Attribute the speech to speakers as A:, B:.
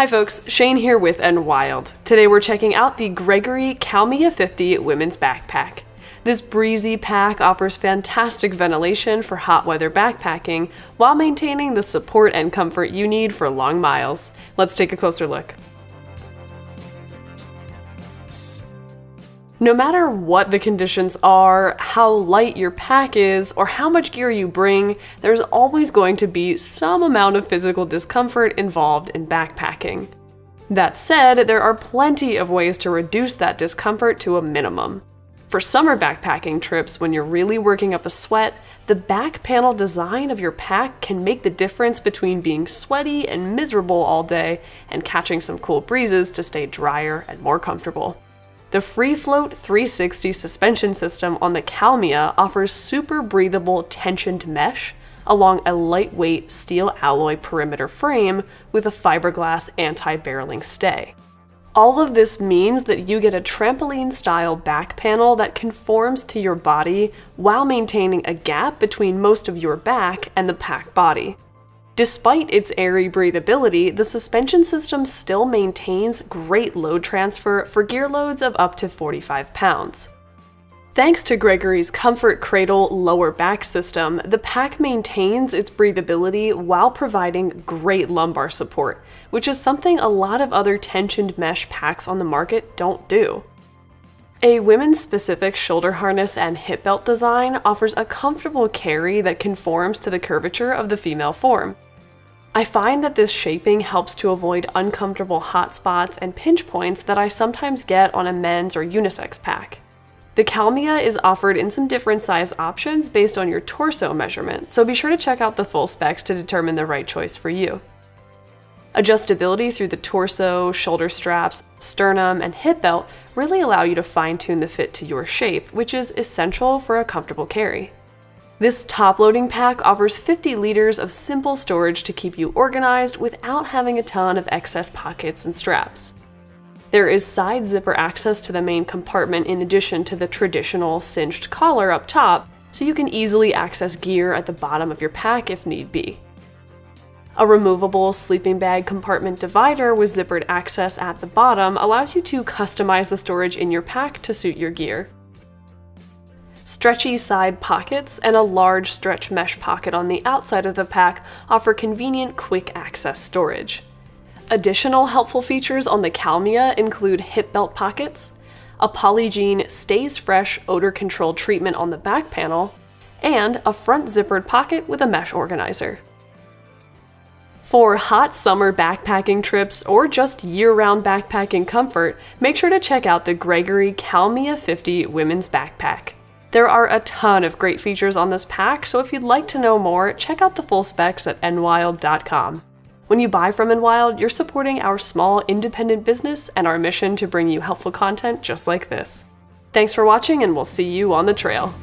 A: Hi folks, Shane here with Enwild. Today we're checking out the Gregory Kalmia 50 women's backpack. This breezy pack offers fantastic ventilation for hot weather backpacking while maintaining the support and comfort you need for long miles. Let's take a closer look. No matter what the conditions are, how light your pack is, or how much gear you bring, there's always going to be some amount of physical discomfort involved in backpacking. That said, there are plenty of ways to reduce that discomfort to a minimum. For summer backpacking trips, when you're really working up a sweat, the back panel design of your pack can make the difference between being sweaty and miserable all day and catching some cool breezes to stay drier and more comfortable. The Free Float 360 suspension system on the Kalmia offers super breathable tensioned mesh along a lightweight steel alloy perimeter frame with a fiberglass anti-barreling stay. All of this means that you get a trampoline style back panel that conforms to your body while maintaining a gap between most of your back and the pack body. Despite its airy breathability, the suspension system still maintains great load transfer for gear loads of up to 45 pounds. Thanks to Gregory's Comfort Cradle lower back system, the pack maintains its breathability while providing great lumbar support, which is something a lot of other tensioned mesh packs on the market don't do. A women's specific shoulder harness and hip belt design offers a comfortable carry that conforms to the curvature of the female form. I find that this shaping helps to avoid uncomfortable hot spots and pinch points that I sometimes get on a men's or unisex pack. The Kalmia is offered in some different size options based on your torso measurement, so be sure to check out the full specs to determine the right choice for you. Adjustability through the torso, shoulder straps, sternum, and hip belt really allow you to fine tune the fit to your shape, which is essential for a comfortable carry. This top-loading pack offers 50 liters of simple storage to keep you organized without having a ton of excess pockets and straps. There is side zipper access to the main compartment in addition to the traditional cinched collar up top, so you can easily access gear at the bottom of your pack if need be. A removable sleeping bag compartment divider with zippered access at the bottom allows you to customize the storage in your pack to suit your gear. Stretchy side pockets and a large stretch mesh pocket on the outside of the pack offer convenient quick access storage. Additional helpful features on the Kalmia include hip belt pockets, a Polygiene Stays Fresh odor control treatment on the back panel, and a front zippered pocket with a mesh organizer. For hot summer backpacking trips or just year-round backpacking comfort, make sure to check out the Gregory Kalmia 50 Women's Backpack. There are a ton of great features on this pack, so if you'd like to know more, check out the full specs at enwild.com. When you buy from Enwild, you're supporting our small independent business and our mission to bring you helpful content just like this. Thanks for watching, and we'll see you on the trail.